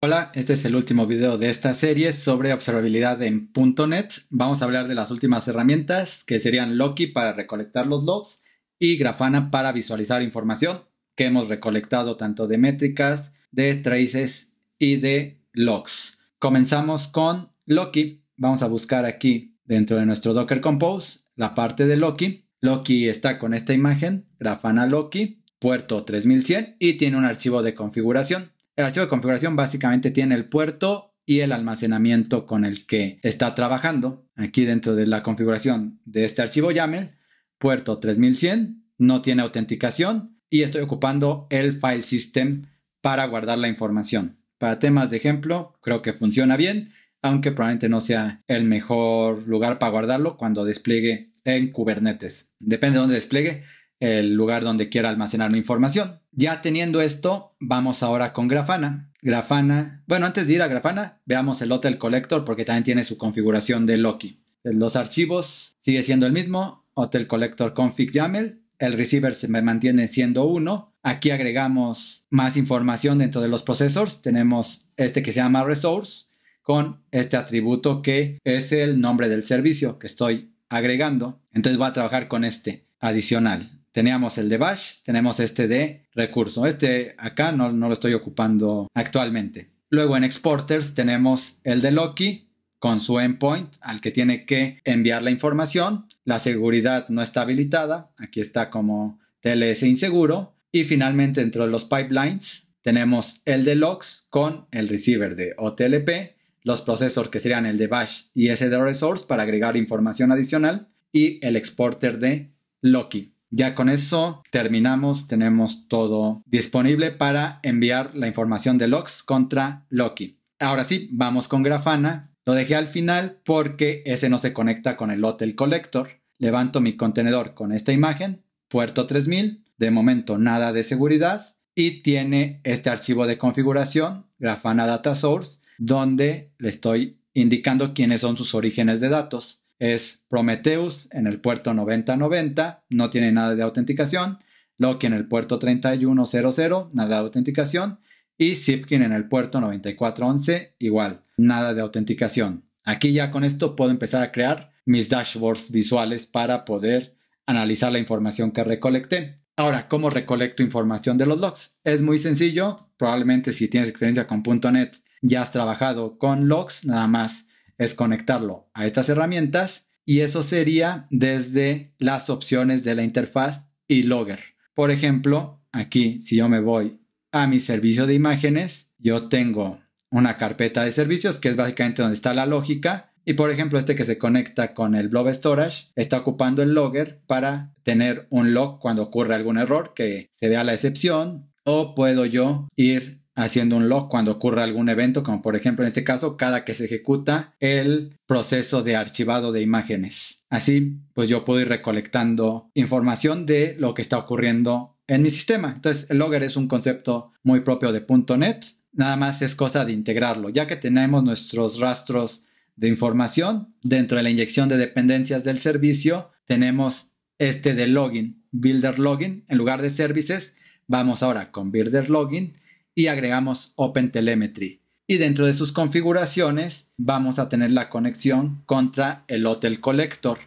Hola, este es el último video de esta serie sobre observabilidad en .NET. Vamos a hablar de las últimas herramientas que serían Loki para recolectar los logs y Grafana para visualizar información que hemos recolectado tanto de métricas, de traces y de logs. Comenzamos con Loki. Vamos a buscar aquí dentro de nuestro Docker Compose la parte de Loki. Loki está con esta imagen, Grafana Loki, puerto 3100 y tiene un archivo de configuración. El archivo de configuración básicamente tiene el puerto y el almacenamiento con el que está trabajando. Aquí dentro de la configuración de este archivo YAML, puerto 3100, no tiene autenticación y estoy ocupando el file system para guardar la información. Para temas de ejemplo, creo que funciona bien, aunque probablemente no sea el mejor lugar para guardarlo cuando despliegue en Kubernetes. Depende de dónde despliegue, el lugar donde quiera almacenar mi información. Ya teniendo esto, vamos ahora con Grafana. Grafana, bueno, antes de ir a Grafana, veamos el Hotel Collector porque también tiene su configuración de Loki. Los archivos sigue siendo el mismo, Hotel Collector config YAML, el receiver se mantiene siendo uno. Aquí agregamos más información dentro de los processors. Tenemos este que se llama resource con este atributo que es el nombre del servicio que estoy agregando. Entonces voy a trabajar con este adicional teníamos el de bash, tenemos este de recurso. Este acá no, lo estoy ocupando actualmente. Luego en exporters tenemos el de Loki con su endpoint al que tiene que enviar la información. La seguridad no está habilitada. Aquí está como TLS inseguro. Y finalmente dentro de los pipelines tenemos el de logs con el receiver de OTLP, los procesores que serían el de bash y ese de resource para agregar información adicional y el exporter de Loki. Ya con eso terminamos, tenemos todo disponible para enviar la información de logs contra Loki. Ahora sí, vamos con Grafana. Lo dejé al final porque ese no se conecta con el Hotel Collector. Levanto mi contenedor con esta imagen, puerto 3000, de momento nada de seguridad y tiene este archivo de configuración, Grafana Data Source, donde le estoy indicando quiénes son sus orígenes de datos es Prometheus en el puerto 9090, no tiene nada de autenticación. Loki en el puerto 3100, nada de autenticación. Y Zipkin en el puerto 9411, igual, nada de autenticación. Aquí ya con esto puedo empezar a crear mis dashboards visuales para poder analizar la información que recolecté. Ahora, ¿cómo recolecto información de los logs? Es muy sencillo. Probablemente si tienes experiencia con .NET ya has trabajado con logs, nada más es conectarlo a estas herramientas y eso sería desde las opciones de la interfaz y Logger. Por ejemplo, aquí si yo me voy a mi servicio de imágenes, yo tengo una carpeta de servicios que es básicamente donde está la lógica y por ejemplo este que se conecta con el Blob Storage está ocupando el logger para tener un log cuando ocurre algún error que se vea la excepción o puedo yo ir haciendo un log cuando ocurre algún evento, como por ejemplo en este caso, cada que se ejecuta el proceso de archivado de imágenes. Así, pues yo puedo ir recolectando información de lo que está ocurriendo en mi sistema. Entonces, el logger es un concepto muy propio de .NET. Nada más es cosa de integrarlo. Ya que tenemos nuestros rastros de información dentro de la inyección de dependencias del servicio, tenemos este de login, builder login, en lugar de services, vamos ahora con builder login y agregamos OpenTelemetry. Y dentro de sus configuraciones vamos a tener la conexión contra el Hotel Collector.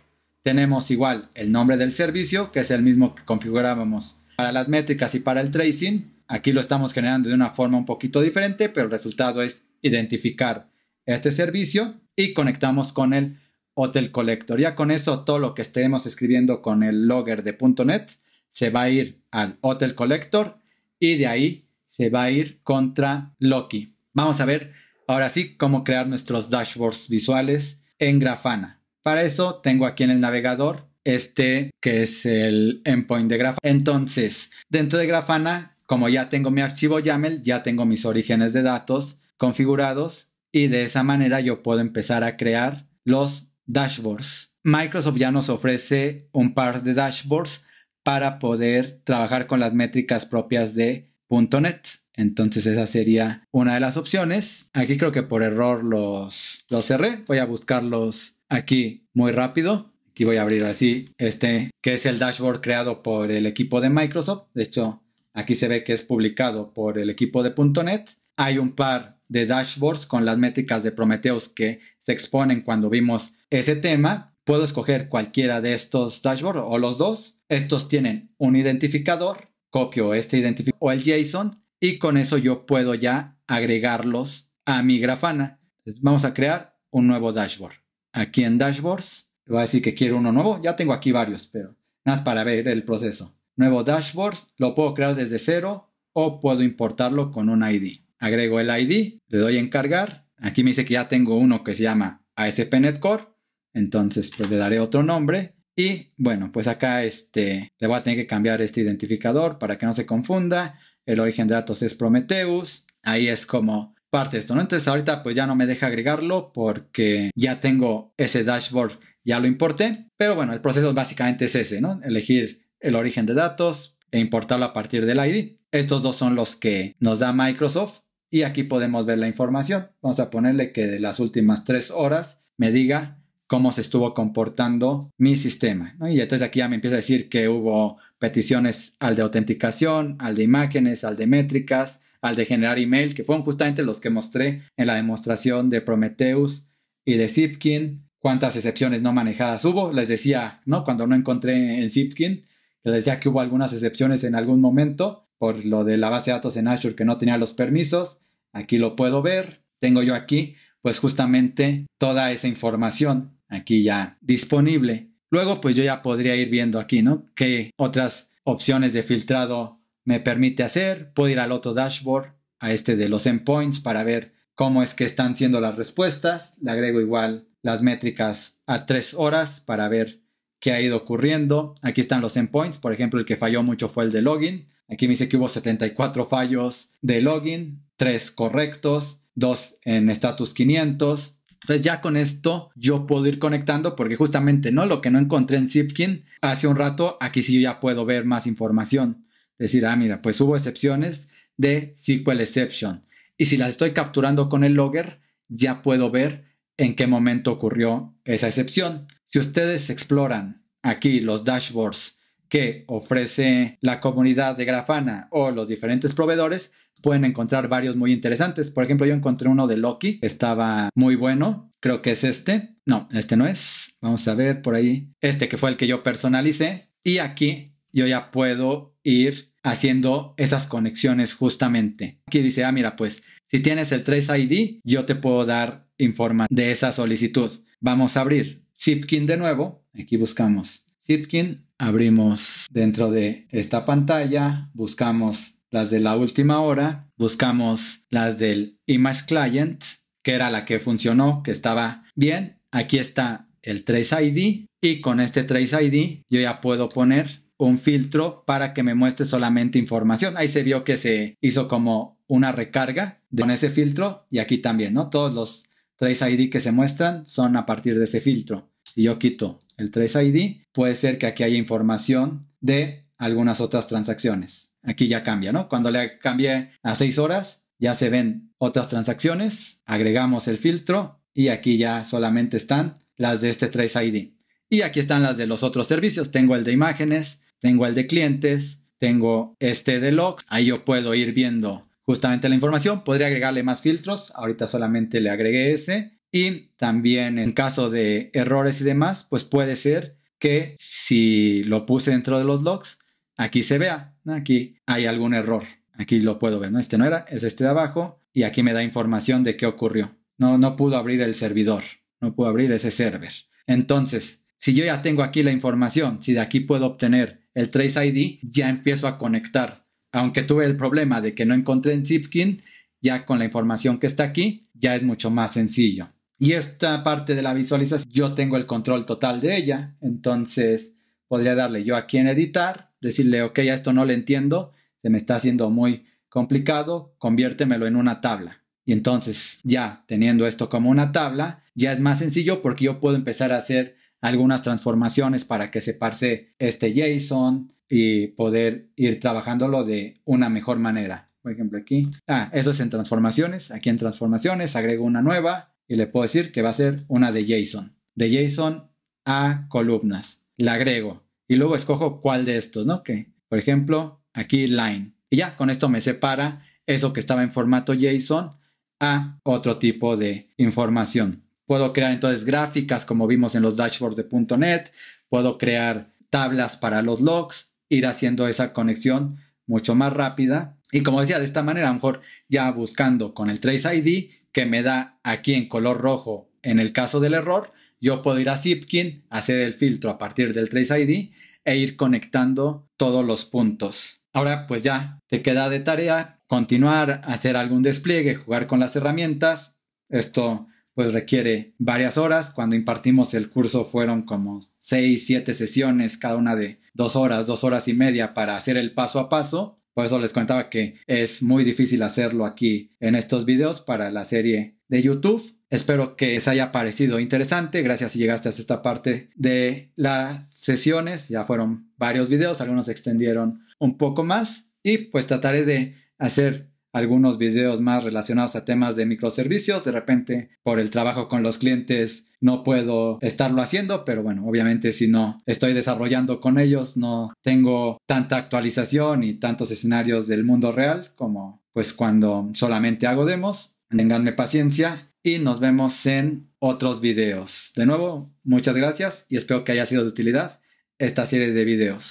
Tenemos igual el nombre del servicio, que es el mismo que configurábamos para las métricas y para el tracing. Aquí lo estamos generando de una forma un poquito diferente, pero el resultado es identificar este servicio y conectamos con el Hotel Collector. Ya con eso todo lo que estemos escribiendo con el logger de .NET se va a ir al Hotel Collector y de ahí se va a ir contra Loki. Vamos a ver ahora sí cómo crear nuestros dashboards visuales en Grafana. Para eso tengo aquí en el navegador este que es el endpoint de Grafana. Entonces, dentro de Grafana, como ya tengo mi archivo YAML, ya tengo mis orígenes de datos configurados y de esa manera yo puedo empezar a crear los dashboards. Microsoft ya nos ofrece un par de dashboards para poder trabajar con las métricas propias de .net. Entonces esa sería una de las opciones. Aquí creo que por error los, los cerré. Voy a buscarlos aquí muy rápido. Aquí voy a abrir así este que es el dashboard creado por el equipo de Microsoft. De hecho, aquí se ve que es publicado por el equipo de .NET. Hay un par de dashboards con las métricas de Prometheus que se exponen cuando vimos ese tema, puedo escoger cualquiera de estos dashboards o los dos. Estos tienen un identificador, copio este identificador o el JSON y con eso yo puedo ya agregarlos a mi grafana. vamos a crear un nuevo dashboard. Aquí en dashboards, voy a decir que quiero uno nuevo. Ya tengo aquí varios, pero nada más para ver el proceso. Nuevo dashboard, lo puedo crear desde cero o puedo importarlo con un ID. Agrego el ID, le doy a encargar. Aquí me dice que ya tengo uno que se llama ASP.NET Core. Entonces, pues le daré otro nombre. Y bueno, pues acá este, le voy a tener que cambiar este identificador para que no se confunda. El origen de datos es Prometheus. Ahí es como parte de esto, ¿no? Entonces ahorita pues ya no me deja agregarlo porque ya tengo ese dashboard, ya lo importé. Pero bueno, el proceso básicamente es ese, ¿no? Elegir el origen de datos e importarlo a partir del ID. Estos dos son los que nos da Microsoft y aquí podemos ver la información. Vamos a ponerle que de las últimas tres horas me diga cómo se estuvo comportando mi sistema. Y entonces aquí ya me empieza a decir que hubo peticiones al de autenticación, al de imágenes, al de métricas, al de generar email, que fueron justamente los que mostré en la demostración de Prometheus y de Zipkin. Cuántas excepciones no manejadas hubo. Les decía, ¿no? Cuando no encontré en Zipkin, les decía que hubo algunas excepciones en algún momento por lo de la base de datos en Azure que no tenía los permisos. Aquí lo puedo ver. Tengo yo aquí, pues justamente toda esa información aquí ya disponible. Luego, pues yo ya podría ir viendo aquí, ¿no? ¿Qué otras opciones de filtrado me permite hacer? Puedo ir al otro dashboard, a este de los endpoints, para ver cómo es que están siendo las respuestas. Le agrego igual las métricas a tres horas para ver qué ha ido ocurriendo. Aquí están los endpoints. Por ejemplo, el que falló mucho fue el de login. Aquí me dice que hubo 74 fallos de login, 3 correctos, 2 en status 500, entonces ya con esto yo puedo ir conectando porque justamente no lo que no encontré en Zipkin hace un rato, aquí sí yo ya puedo ver más información. Decir, ah, mira, pues hubo excepciones de SQL exception. Y si las estoy capturando con el logger, ya puedo ver en qué momento ocurrió esa excepción. Si ustedes exploran aquí los dashboards que ofrece la comunidad de Grafana o los diferentes proveedores, pueden encontrar varios muy interesantes. Por ejemplo, yo encontré uno de Loki, estaba muy bueno, creo que es este. No, este no es. Vamos a ver por ahí. Este que fue el que yo personalicé. Y aquí yo ya puedo ir haciendo esas conexiones justamente. Aquí dice, ah, mira, pues si tienes el Trace ID, yo te puedo dar información de esa solicitud. Vamos a abrir Zipkin de nuevo. Aquí buscamos Zipkin. Abrimos dentro de esta pantalla, buscamos las de la última hora, buscamos las del Image Client, que era la que funcionó, que estaba bien. Aquí está el Trace ID y con este Trace ID yo ya puedo poner un filtro para que me muestre solamente información. Ahí se vio que se hizo como una recarga con ese filtro y aquí también, ¿no? Todos los Trace ID que se muestran son a partir de ese filtro. Si yo quito el Trace ID, puede ser que aquí haya información de algunas otras transacciones aquí ya cambia, ¿no? Cuando le cambié a 6 horas, ya se ven otras transacciones, agregamos el filtro y aquí ya solamente están las de este Trace ID. Y aquí están las de los otros servicios. Tengo el de imágenes, tengo el de clientes, tengo este de log. Ahí yo puedo ir viendo justamente la información. Podría agregarle más filtros. Ahorita solamente le agregué ese. Y también en caso de errores y demás, pues puede ser que si lo puse dentro de los logs, aquí se vea, aquí hay algún error. Aquí lo puedo ver, ¿no? Este no era, es este de abajo y aquí me da información de qué ocurrió. No, no pudo abrir el servidor, no pudo abrir ese server. Entonces, si yo ya tengo aquí la información, si de aquí puedo obtener el Trace ID, ya empiezo a conectar. Aunque tuve el problema de que no encontré en Zipkin, ya con la información que está aquí, ya es mucho más sencillo. Y esta parte de la visualización, yo tengo el control total de ella. Entonces, podría darle yo aquí en editar decirle, ok, a esto no le entiendo, se me está haciendo muy complicado, conviértemelo en una tabla. Y entonces ya teniendo esto como una tabla, ya es más sencillo porque yo puedo empezar a hacer algunas transformaciones para que se parse este JSON y poder ir trabajándolo de una mejor manera. Por ejemplo, aquí. Ah, eso es en transformaciones. Aquí en transformaciones agrego una nueva y le puedo decir que va a ser una de JSON. De JSON a columnas. La agrego y luego escojo cuál de estos, ¿no? Que, por ejemplo, aquí line. Y ya, con esto me separa eso que estaba en formato JSON a otro tipo de información. Puedo crear entonces gráficas como vimos en los dashboards de .NET, puedo crear tablas para los logs, ir haciendo esa conexión mucho más rápida. Y como decía, de esta manera, a lo mejor ya buscando con el Trace ID, que me da aquí en color rojo en el caso del error, yo puedo ir a Zipkin, hacer el filtro a partir del Trace ID e ir conectando todos los puntos. Ahora pues ya te queda de tarea continuar, hacer algún despliegue, jugar con las herramientas. Esto pues requiere varias horas. Cuando impartimos el curso fueron como 6, 7 sesiones, cada una de dos horas, dos horas y media para hacer el paso a paso. Por eso les contaba que es muy difícil hacerlo aquí en estos videos para la serie de YouTube. Espero que les haya parecido interesante. Gracias si llegaste hasta esta parte de las sesiones. Ya fueron varios videos, algunos se extendieron un poco más. Y pues trataré de hacer algunos videos más relacionados a temas de microservicios. De repente, por el trabajo con los clientes, no puedo estarlo haciendo, pero bueno, obviamente si no estoy desarrollando con ellos, no tengo tanta actualización y tantos escenarios del mundo real como pues cuando solamente hago demos. Tenganme paciencia y nos vemos en otros videos. De nuevo, muchas gracias y espero que haya sido de utilidad esta serie de videos.